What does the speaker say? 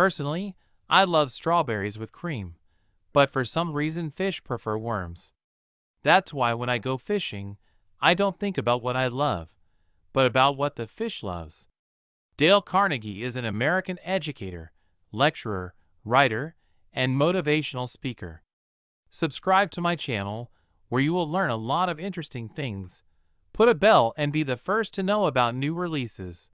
Personally, I love strawberries with cream, but for some reason fish prefer worms. That's why when I go fishing, I don't think about what I love, but about what the fish loves. Dale Carnegie is an American educator, lecturer, writer, and motivational speaker. Subscribe to my channel where you will learn a lot of interesting things. Put a bell and be the first to know about new releases.